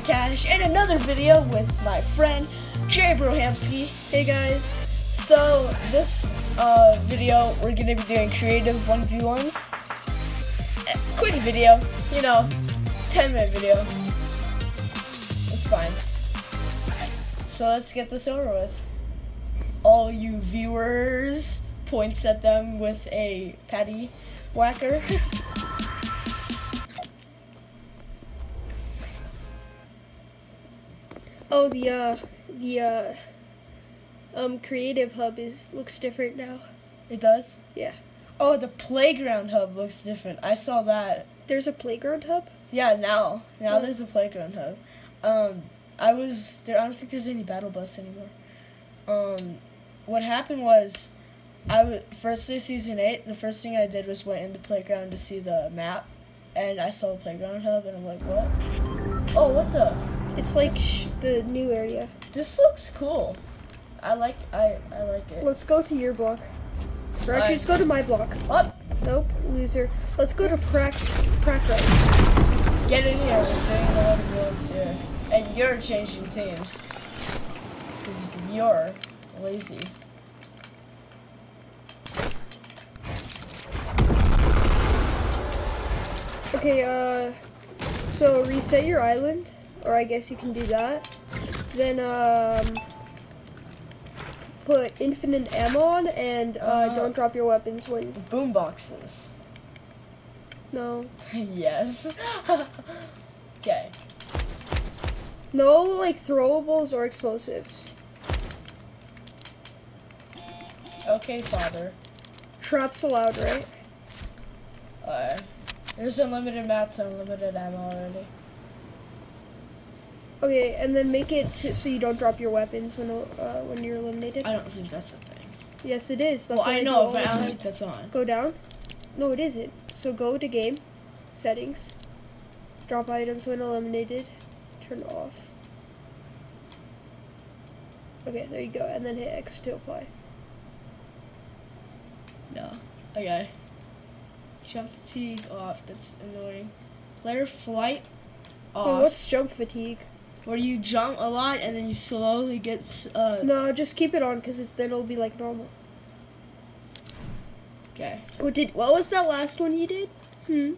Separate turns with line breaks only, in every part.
Cash in another video with my friend Jay Brohamsky. Hey guys. So this uh, video we're gonna be doing creative 1v1s. Eh, Quick video, you know, 10 minute video. It's fine. So let's get this over with. All you viewers points at them with a patty whacker.
Oh, the uh, the uh, um, creative hub is looks different now.
it does?
Yeah,
Oh, the playground hub looks different. I saw that.
there's a playground hub.
Yeah, now now
Yeah.
there's a playground hub. Um, I was there. I don't think there's any battle bus anymore. Um, what happened was, I was first day season eight. The first thing I did was went in the playground to see the map, and I saw a playground hub, and I'm like, what? Oh, what the?
It's like sh- the new area.
This looks cool. I like I I like it.
Let's go to your block. Or actually, just go to my block.
Up,
Nope, loser. Let's go to prac prac rice.
get in here. We're doing a lot of builds here, and you're changing teams because you're lazy.
Okay, uh, so reset your island, or I guess you can do that. Then um, put infinite ammo on, and uh,
Uh.
don't drop your weapons when
Boom boxes.
no.
yes. okay.
No, like throwables or explosives.
Okay, father.
Traps allowed, right?
Uh, there's unlimited mats and unlimited ammo already.
Okay, and then make it t- so you don't drop your weapons when uh, when you're eliminated.
I don't think that's a thing.
Yes, it is. That's
well,
what
I know, but I don't think that's on.
Go down. No, it isn't. So go to game, settings, drop items when eliminated, turn off. Okay, there you go, and then hit X to apply.
No. Okay. Jump fatigue off. That's annoying. Player flight off.
Oh, what's jump fatigue?
Where you jump a lot and then you slowly get. Uh,
No, just keep it on because it's then it'll be like normal.
Okay.
What did? What was that last one you did? Hmm.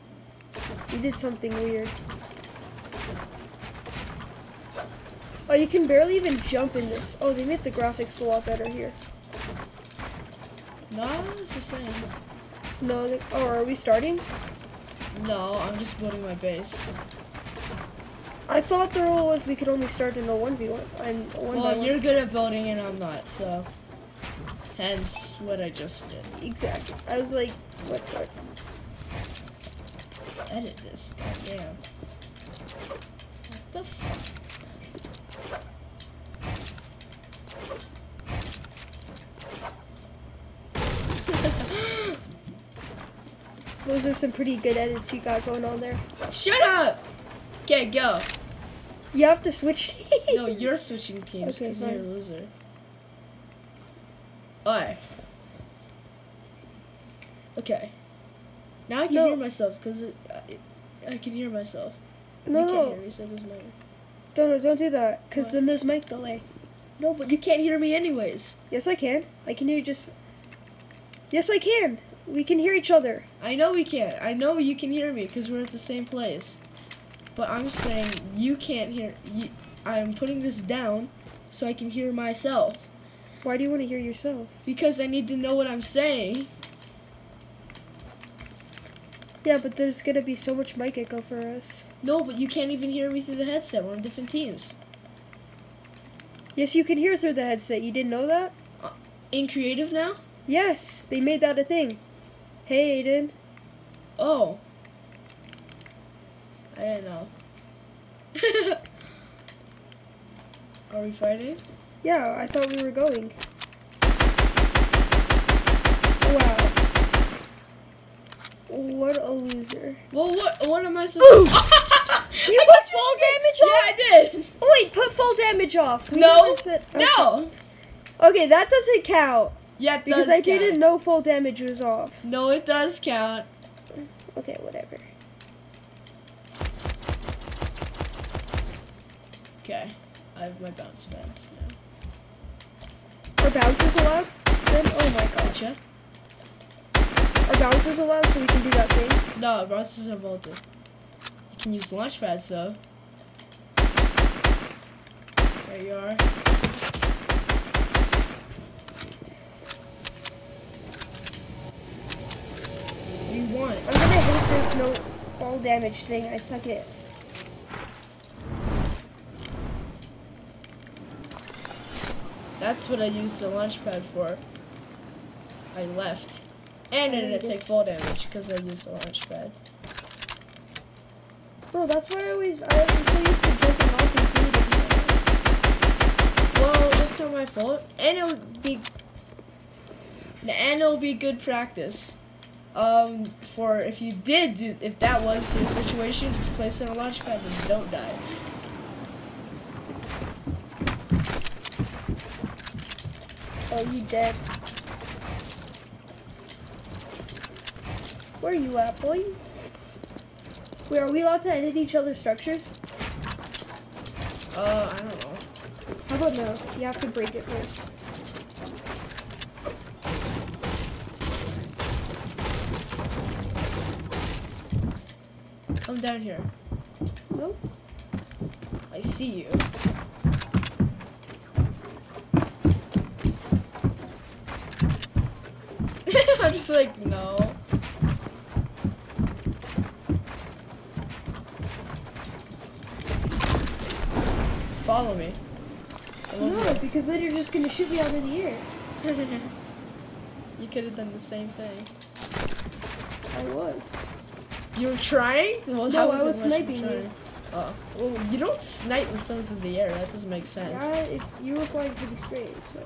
You did something weird. Oh, you can barely even jump in this. Oh, they made the graphics a lot better here.
No, it's the same.
No, they, oh, are we starting?
No, I'm just building my base.
I thought the rule was we could only start in a one v one and one
Well, you're good at building and I'm not, so. Hence what I just did.
Exactly. I was like, what? the-
Edit this. God damn. What the fuck?
Those are some pretty good edits you got going on there.
Shut up! Okay, go.
You have to switch teams.
No, you're switching teams
Okay,
because you're a loser. Alright. Okay. Now I can
No.
hear myself because I, I can hear myself.
No,
you can't hear me, so it doesn't matter.
don't, no, don't do that, because then there's mic delay.
No, but you can't hear me anyways.
Yes, I can. I can hear you just. Yes, I can. We can hear each other.
I know we can't. I know you can hear me because we're at the same place. But I'm saying you can't hear. You, I'm putting this down so I can hear myself
Why do you want to hear yourself?
because I need to know what I'm saying.
Yeah, but there's gonna be so much mic echo for us.
No, but you can't even hear me through the headset. We're on different teams.
Yes, you can hear through the headset. You didn't know that?
Uh, in creative now?
Yes, they made that a thing. Hey, Aiden.
Oh. I don't know. Are we fighting?
Yeah, I thought we were going. Wow. What a loser.
Well, what what am I
Ooh!
supposed?
You
I
put full
did.
damage
Yeah. I did.
Oh, wait, put fall damage off. We
No,
okay.
No.
Okay, that doesn't count
Yeah, it
because
does
I
count.
didn't know fall damage was off.
No, it does count.
Okay, whatever.
Okay, I have my bounce pads now.
Are bouncers allowed? Then oh my god.
Gotcha.
Are bouncers allowed so we can do that thing?
No, bounces are vaulted. You can use launch pads though. There you are. What do you want?
I'm gonna hate this no fall damage thing. I suck at.
That's what I used the launch pad for. I left. And I didn't take fall damage because I used the launch pad.
Bro, that's why I always I, I'm so used to jumping off and creating.
Well, that's not my fault. And it'll be and it'll be good practice. Um, for if you did do, if that was your situation, just place it on a launch pad and don't die.
Oh, you dead. Where are you at, boy? Wait, are we allowed to edit each other's structures?
Uh, I don't know.
How about no? You have to break it first.
Come down here.
No?
I see you. I'm just like, no. Follow me.
No, because then you're just gonna shoot me out of the air.
you. could have done the same thing.
I was.
You were trying? Well,
No,
that
I was sniping you.
Oh, well, you don't snipe when someone's in the air. That doesn't make sense.
Yeah, you were flying pretty straight, so.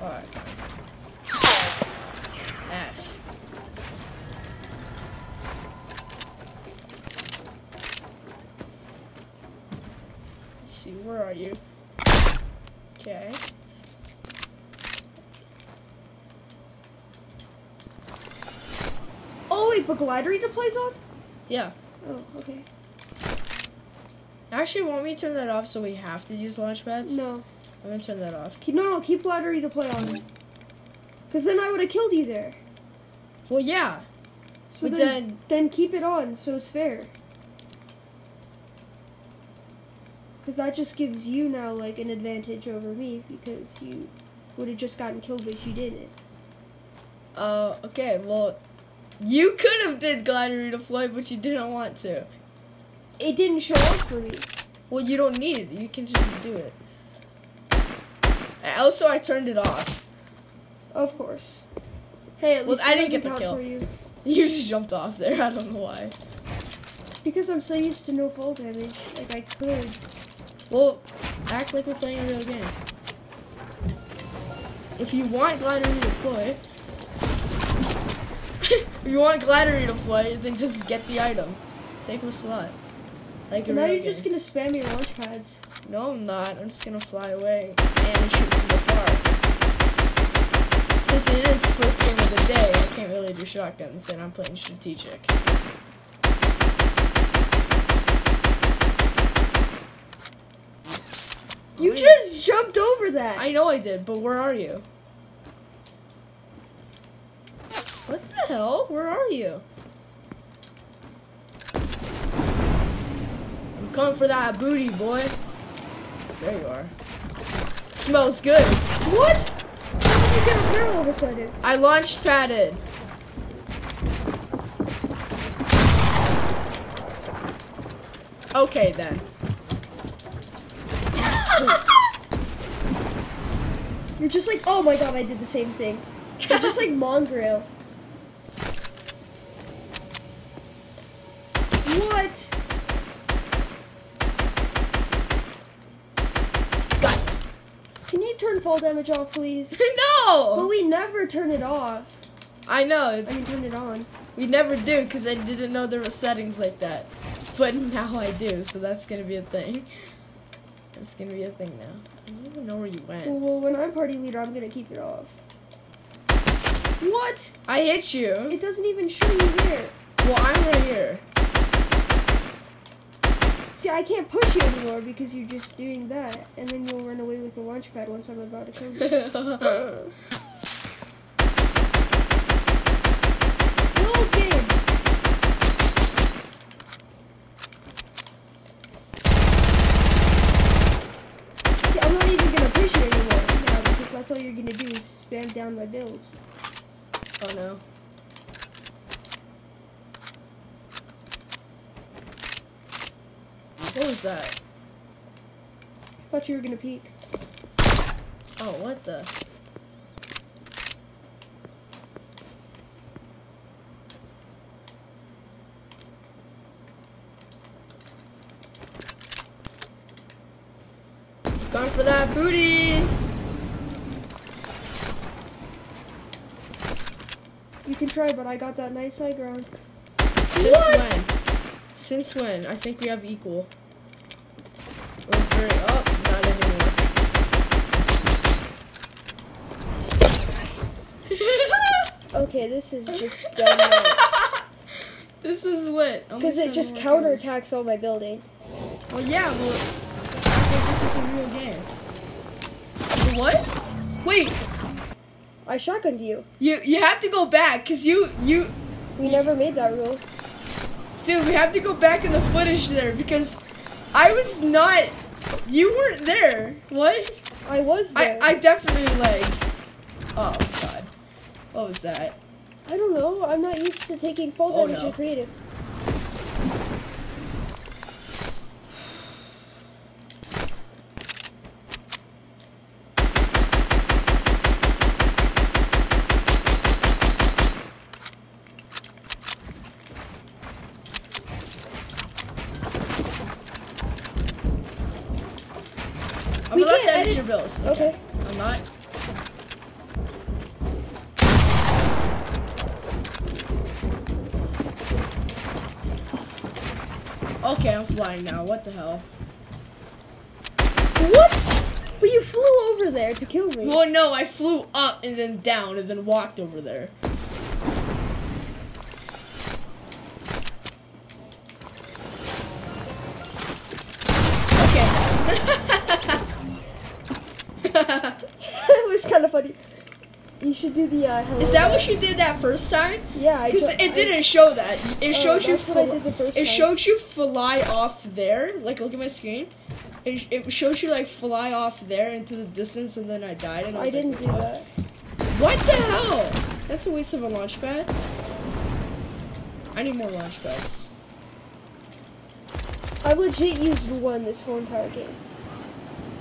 Alright. Are you? Okay.
Oh wait, but glider redeploy's on?
Yeah.
Oh, okay.
Actually, want me to turn that off so we have to use launch pads?
No.
I'm gonna turn that off.
Keep, no, no, keep glider redeploy on. Because then I would have killed you there.
Well, yeah.
So
But
then,
then-
then keep it on so it's fair. Because that just gives you now like an advantage over me because you would have just gotten killed but you didn't.
Uh, okay, well, you could have did Glider Redeploy, but you didn't want to.
It didn't show up for me.
Well, you don't need it. You can just do it. Also, I turned it off.
Of course. Hey, at
Well,
least
I didn't get the kill.
For you.
You just jumped off there. I don't know why.
Because I'm so used to no fall damage. Like I could.
Well, act like we're playing a real game. If you want Glider to Floyd, if you want Glider Redeploy, then just get the item. Take the slot. Like a
now you're just gonna spam your launch pads.
No, I'm not. I'm just gonna fly away and shoot from afar. Since it is first game of the day, I can't really do shotguns, and I'm playing strategic.
You just jumped over that.
I know I did, but where are you? What the hell? Where are you? I'm coming for that booty, boy. There you are. Smells good.
What? How did you get up there all of a sudden?
I launched padded. Okay then.
You're just like, oh my god, I did the same thing. You're just like mongrel. What? Can you turn fall damage off, please?
no!
But we never turn it off.
I know.
I mean, turn it on.
We never do because I didn't know there were settings like that. But now I do, so that's gonna be a thing. That's gonna be a thing now. I don't even know where you went.
well, when I'm party leader, I'm gonna keep it off. What?
I hit you.
It doesn't even show you there.
Well, I'm right here.
See, I can't push you anymore because you're just doing that, and then you'll run away with the launch pad once I'm about to come game. See, I'm not even gonna push you anymore now because that's all you're gonna do is spam down my builds.
oh no. What was that?
I thought you were gonna peek.
Oh, what the? Going for that booty!
You can try, but I got that nice high ground.
Since
What?
when? Since when? I think we have equal. We're very up, not anymore.
Okay, this is just
this is lit. Because
it just
more turns.
counterattacks all my building.
Well, yeah, well, I think this is a real game. What? Wait,
I shotgunned you.
you you have to go back, cause you you
We never made that rule.
dude, we have to go back in the footage there because I was not. You weren't there. What?
I was
I
there.
I definitely like. Oh god, what was that?
I don't know. I'm not used to taking fall
Oh,
damage
no.
in creative.
I'm
We
allowed
can't
to edit
edit-
your bills.
Okay.
I'm not. Okay, I'm flying now. What the hell?
What? But you flew over there to kill me.
Well, no, I flew up and then down and then walked over there. Okay.
it was kind of funny. You should do the uh.
Is that what you did that first time?
Yeah,
Because it didn't show that. It
Oh,
showed you.
that's what I did the first
it
time.
showed you fly off there. Like, look at my screen. It, it shows you like fly off there into the distance, and then I died. And I,
I didn't
like,
do
what?
that.
What the hell? That's a waste of a launch pad. I need more launch pads.
I legit used one this whole entire game.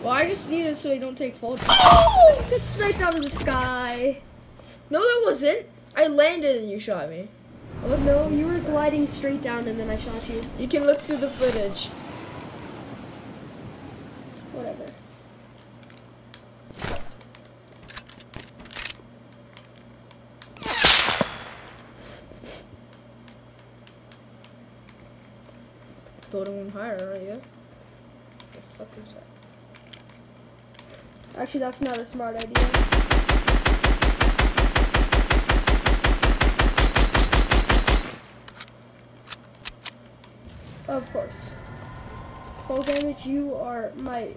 Well, I just need it so I don't take fall damage.
Oh! Got sniped out of the sky.
No, that wasn't. I landed and you shot me. I
No, you were
sky.
gliding straight down and then I shot you.
You can look through the footage.
Whatever.
Building one higher, right? Yeah. The fuck is that?
Actually, that's not a smart idea. Of course. Fall damage, you are my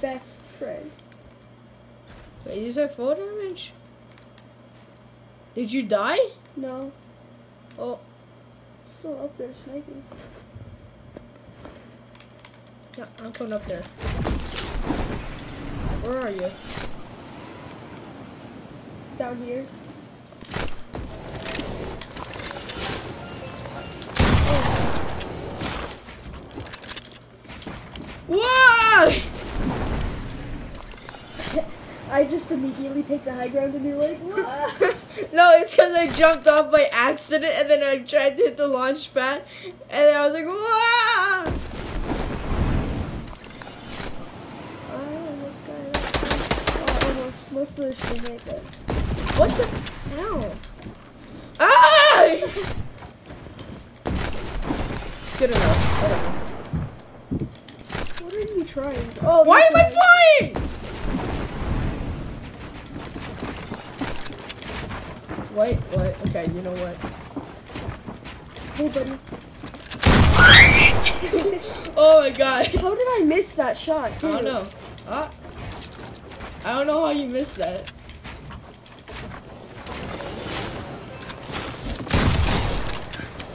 best friend.
Wait, you took fall damage? Did you die?
No,
Oh,
still up there sniping.
yeah, I'm coming up there. Where are you?
Down here. Oh.
Whoa!
I just immediately take the high ground and you're like, "Wah."
no, it's because I jumped off by accident and then I tried to hit the launch pad and I was like, wow!
Oh, this guy. Oh, almost. Most of should hit, but.
What the hell? Ah! Good enough. Whatever.
What are you trying? Oh,
Why am I flying? Wait, what? Okay, you know what?
Hey, buddy.
oh my god.
How did I miss that shot?
I
Too?
don't know. Ah. I don't know how you missed that.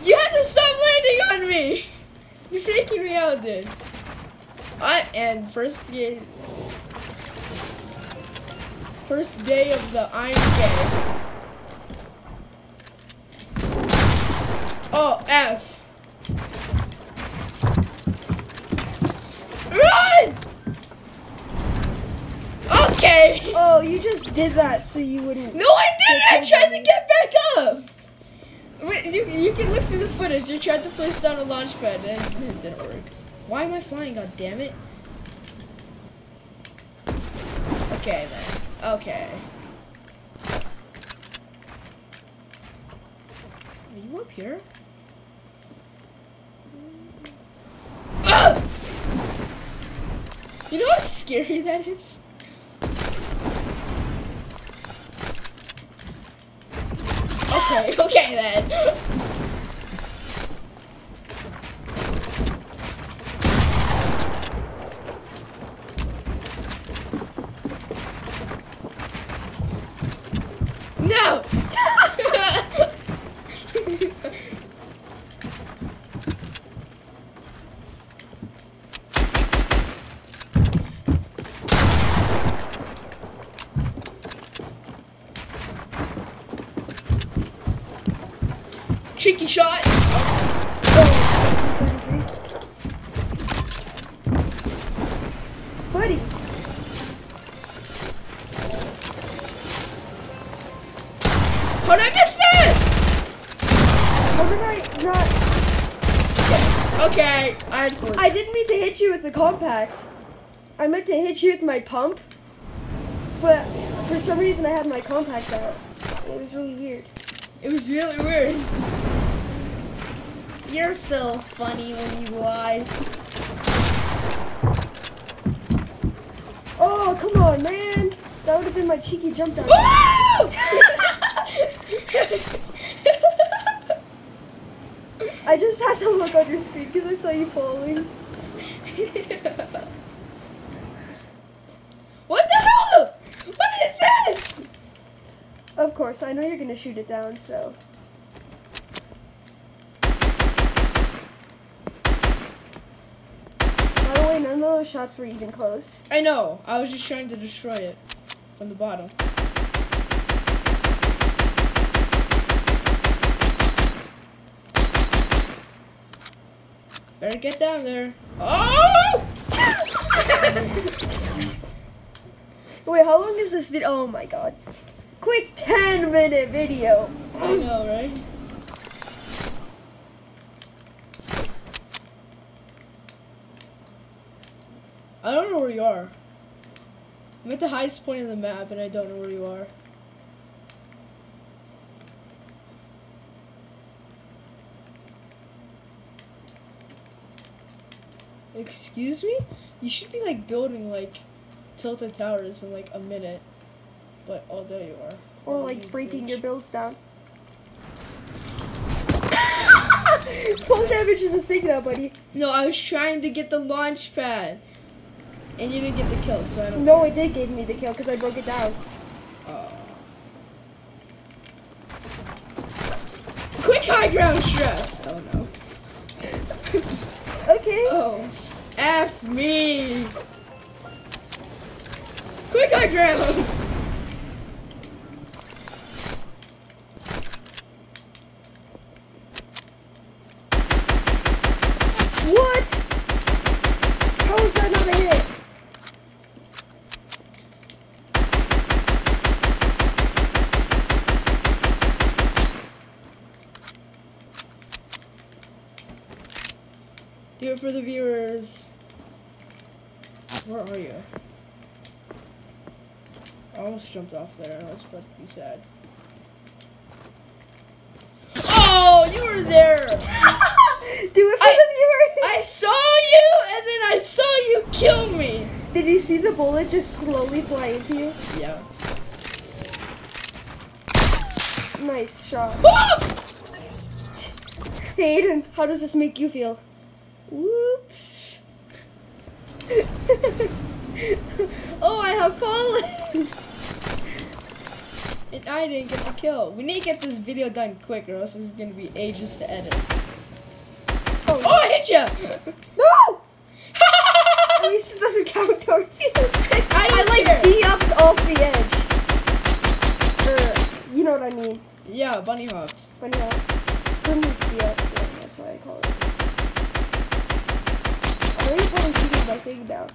You had to stop landing on me! You're freaking me out, dude. I and first day First day of the I'm gay. Oh, F.
just did that so you wouldn't.
No, I didn't. I tried to get back up. Wait, you, you can look through the footage. You tried to place down a launch pad and it didn't work. Why am I flying? God damn it. Okay then. Okay. Are you up here? Ugh! You know how scary that is? Okay, okay then. No! Cheeky shot!
Buddy,
How did I miss that?
how did I not?
Okay, I
I didn't mean to hit you with the compact. I meant to hit you with my pump, but for some reason I had my compact out. It was really weird.
It was really weird. You're so funny when you lie.
Oh, come on, man. That would have been my cheeky jump down. I just had to look on your screen because I saw you falling.
what the hell? What is this?
Of course, I know you're gonna shoot it down, so. By the way, none of those shots were even close.
I know. I was just trying to destroy it from the bottom. Better get down there. Oh!
Wait, how long is this video? Oh my god. Quick 10 minute video.
I know, right? I don't know where you are. I'm at the highest point of the map and I don't know where you are. Excuse me? You should be like building like tilted towers in like a minute. But oh there you are.
Or
Oh,
like
you
breaking
bitch.
your builds down. Full damage isn't sticking out, buddy.
No, I was trying to get the launch pad. And you didn't get the kill, so I don't
No, it did give me the kill because I broke it down.
Uh, quick high ground stress. Oh no.
Okay.
Oh, f me. Quick high ground.
What? How is that not a hit?
Do it for the viewers. Where are you? I almost jumped off there. I was about to be sad. Oh, you were there.
Do it for
I-
the viewers.
I saw you, and then I saw you kill me.
Did you see the bullet just slowly fly into you?
Yeah.
Nice shot.
Ah!
Hey Aiden, how does this make you feel? Whoops. oh, I have fallen.
And I didn't get the kill. We need to get this video done quick or else it's gonna be ages to edit.
Oh,
Oh, I hit you!
no! At least it doesn't count towards you.
I
I like
care.
be up off the edge. Or, you know what I mean.
Yeah, bunny hopped.
But no, couldn't be up, so that's why I call it. I already probably cheated my thing down.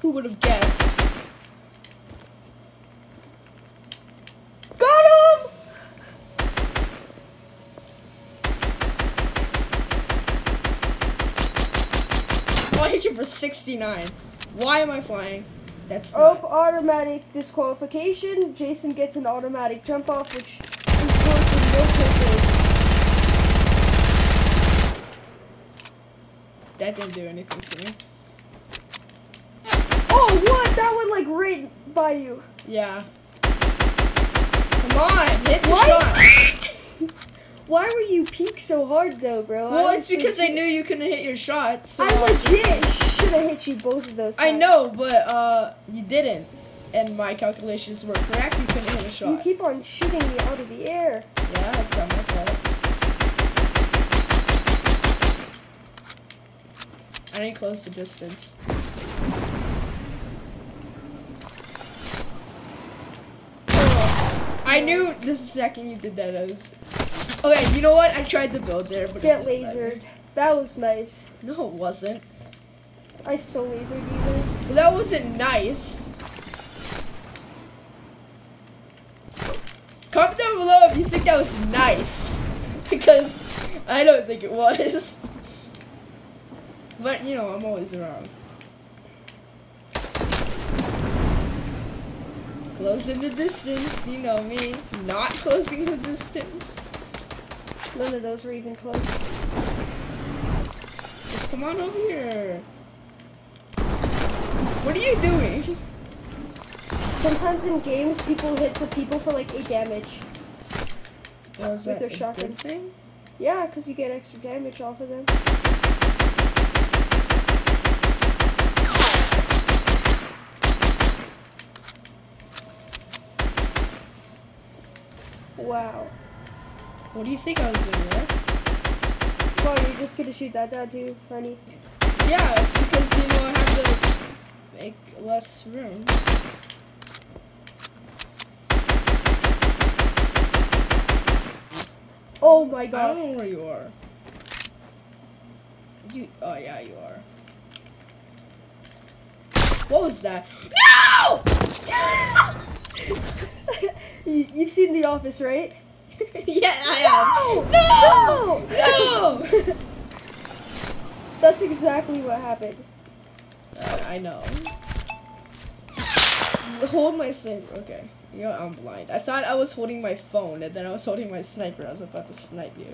Who would have guessed?
Got him!
Oh, I hit you for 69. Why am I flying? That's
Oh, automatic disqualification. Jason gets an automatic jump off, which results in no kills.
That didn't do anything to me.
Oh, what? That went like right by you.
Yeah. Come on, hit the
What?
shot.
Why were you peak so hard though, bro?
Well,
I
it's because I knew you couldn't hit your shot. So
I legit should have hit you both of those.
I know, but uh, you didn't, and my calculations were correct. You couldn't hit a shot.
You keep on shooting me out of the air.
Yeah, it's not my fault. I didn't close the distance. I knew the second you did that, I was. Okay, you know what? I tried to build there, but
Get
didn't matter.
lasered. That was nice.
No, it wasn't.
I so lasered you.
That wasn't nice. Comment down below if you think that was nice. Because I don't think it was. But, you know, I'm always wrong. Closing the distance, you know me. Not closing the distance.
None of those were even close.
Just come on over here. What are you doing?
Sometimes in games, people hit the people for like 8 damage.
Was
With
that
their
shotgun.
Yeah, because you get extra damage off of them. Wow.
What do you think I was doing there?
Wow, you're just gonna shoot that down too? Funny.
Yeah, it's because you know I have to make less room.
Oh my god.
I don't know where you are. You oh yeah you are. What was that? No!
you, you've seen The Office, right?
yeah, I
No!
have. No! No!
That's exactly what happened.
Uh, I know. Hold my sniper. Okay. You know I'm blind. I thought I was holding my phone and then I was holding my sniper. I was about to snipe you.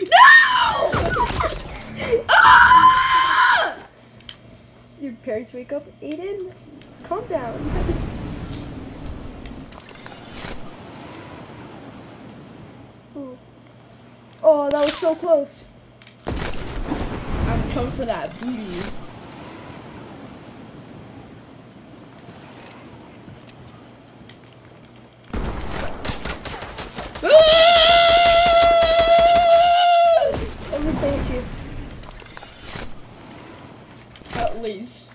No! ah!
Your parents wake up, Aiden? Calm down. Ooh. Oh, that was so close.
I'm coming for that booty. Ah!
At least I hit you.
At least.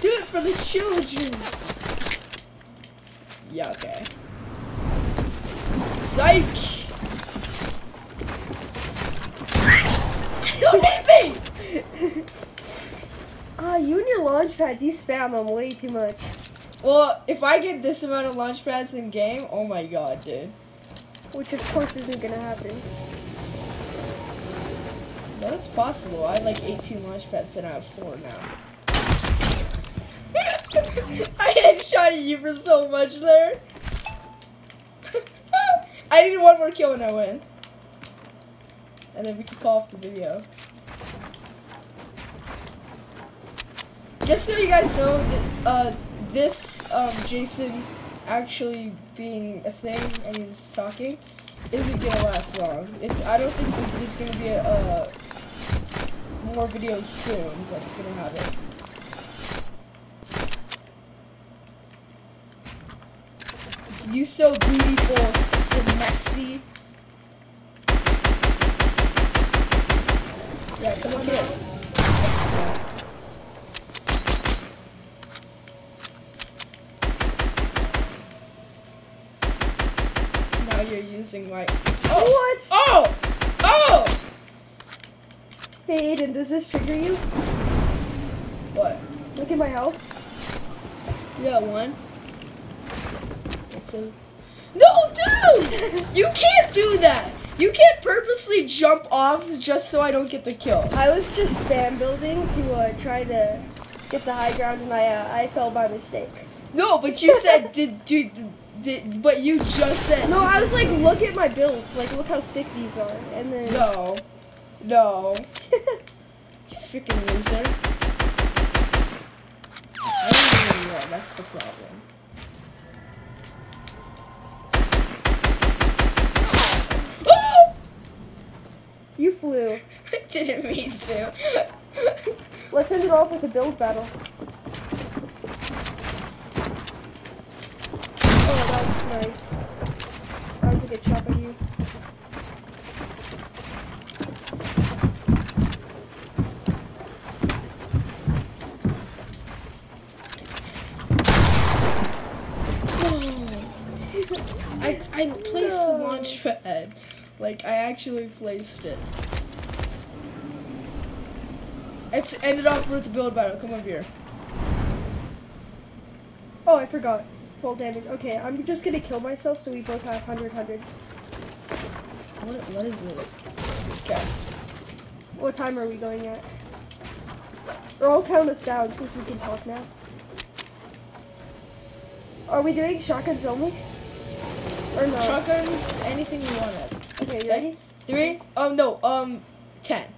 Do it for the children. Yeah, okay. Psych! Don't hit me!
Ah, you and your launch pads, you spam them way too much.
Well, if I get this amount of launch pads in game, oh my god, dude.
Which of course isn't gonna happen.
That's possible. I had like 18 launch pads and I have 4 now. I headshotted you for so much there. I need one more kill and I win. And then we can call off the video. Just so you guys know, uh, this um, Jason actually being a thing and he's talking isn't gonna last long. I don't think there's gonna be a, uh, more videos soon that's gonna happen. You so beautiful, Simexi. Yeah, come on in. You're my. Oh!
What?
Oh! Oh!
Hey Aiden, does this trigger you?
What?
Look at my health.
You got one. It's a. No, dude! You can't do that. You can't purposely jump off just so I don't get the kill.
I was just spam building to uh, try to get the high ground, and I uh, I fell by mistake.
No, but you said did did, did but you just said
No, I was like, look at my builds. Like, look how sick these are. And then.
no, no, you freaking loser. I don't even know. That's the problem. Oh!
you flew.
I didn't mean to.
Let's end it off with a build battle. Oh, that was nice. That was a good shot by you.
I, I placed
No.
the launch pad. Like, I actually placed it. It's ended off with the build battle. Come over here.
Oh, I forgot. Fall damage. Okay, I'm just gonna kill myself so we both have 100, 100.
What, what is this? Okay.
What time are we going at? Or I'll count us down since we can talk now. Are we doing shotguns only? Or no?
Shotguns, anything you want.
okay, you ready?
Three? Um, no. Um, ten.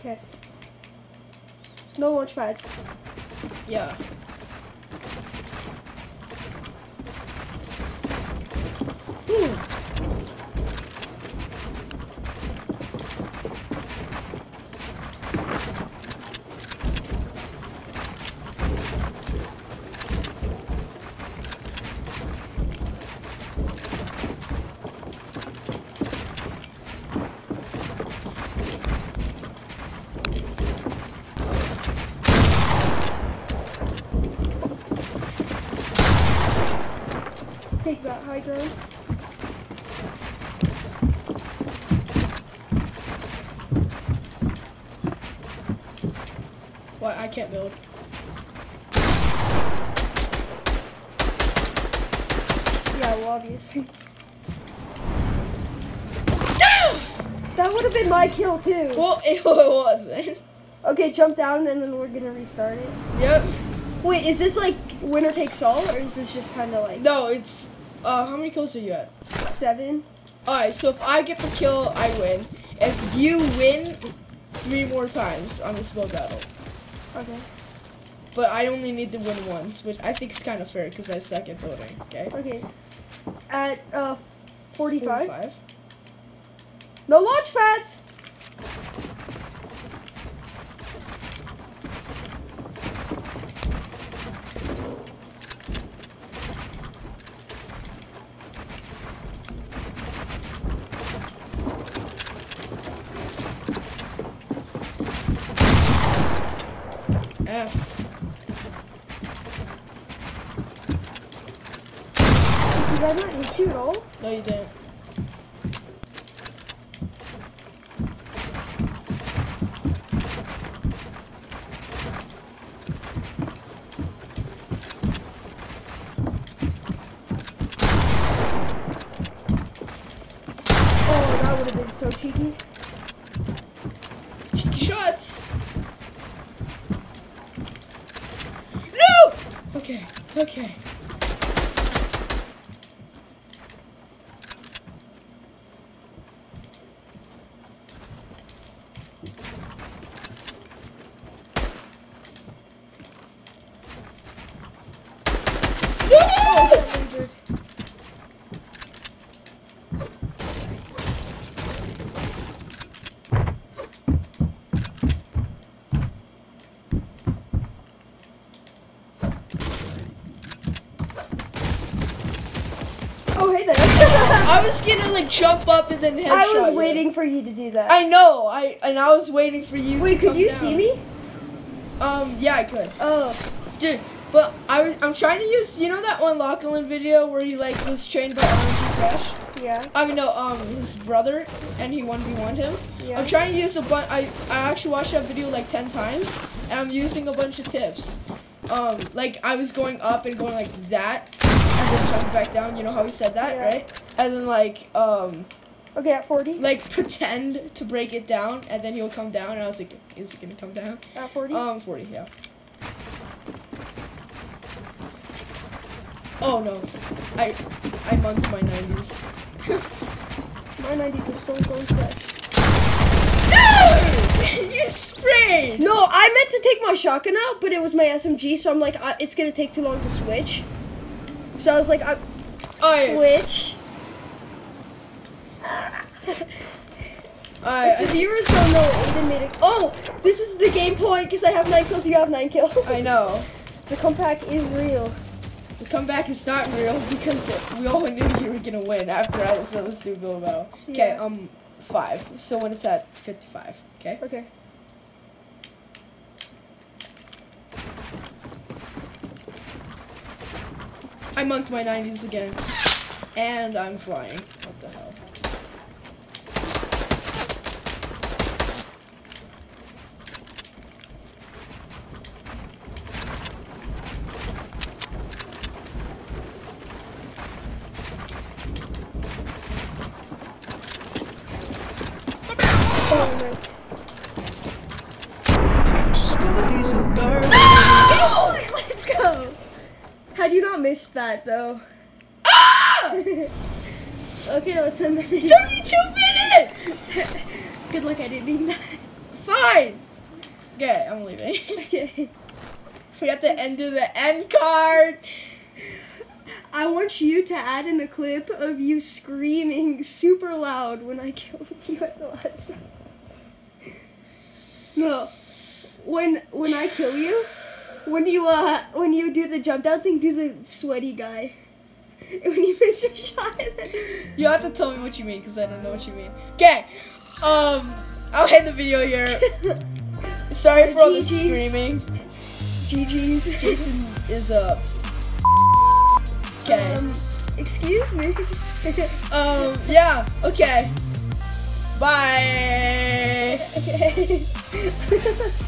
Okay. No launch pads.
Yeah. Ooh.
Let's take that high ground.
What? I can't build.
Yeah, well, obviously. That would have been my kill too.
Well, it wasn't.
Okay, jump down and then we're gonna restart it.
Yep.
Wait, is this like winner takes all, or is this just kind of like
No, it's. Uh, how many kills are you at?
seven?
Alright, so if I get the kill, I win. If you win three more times on this build battle.
Okay.
But I only need to win once, which I think is kind of fair because I suck at building, okay?
Okay. At uh, 45.
45.
No launch pads.
F.
Did I not hit you at all?
No, you didn't.
Oh, that would have been so cheeky.
Cheeky shots. No! Okay, okay.
Oh,
No!
that lasered. there.
I was gonna like jump up and then headshot
I was
you.
waiting for you to do that.
I know. I and I was waiting for you.
Wait, could you
down.
see me?
Um, yeah, I could.
Oh,
Dude, but I was, I'm trying to use, you know that one Lachlan video where he like was trained by RNG Fresh?
yeah,
I mean, no, um, his brother, and he 1v1'd him.
yeah.
I'm trying to use a bunch, I, I actually watched that video like 10 times, and I'm using a bunch of tips. Um, like I was going up and going like that, and then jumping back down, you know how he said that,
Yeah.
right? And then like, um,
Okay, at 40?
like pretend to break it down, and then he'll come down, and I was like, is he gonna come down?
At 40?
Um, 40, yeah. Oh no, I I mugged my 90s.
My 90s are still going fresh.
No! you sprayed!
No, I meant to take my shotgun out, but it was my SMG, so I'm like, uh, it's gonna take too long to switch. So I was like, I
I,
switch. If the viewers don't know, Aiden made it. Oh, this is the game point because I have nine kills, you have nine kills.
I know.
The comeback is real.
The comeback is not real because we all knew you were gonna win after I said let's do Bill Okay,
Yeah.
um, five. So when it's at 55, okay?
Okay.
I monked my 90s again. And I'm flying.
Had you not missed that though?
Ah!
Okay, let's end the video.
32 minutes!
Good luck editing that.
Fine! Okay, I'm leaving.
Okay.
we have to end the end card.
I want you to add in a clip of you screaming super loud when I killed you at the last time. No. When when I kill you, when you uh when you do the jump down thing, do the sweaty guy. When you miss your shot,
You have to tell me what you mean because I don't know what you mean. Okay, um, I'll end the video here. Sorry for all the screaming.
GG's.
Jason is a. Okay.
Um, excuse me.
Um, yeah, okay. Bye.
okay.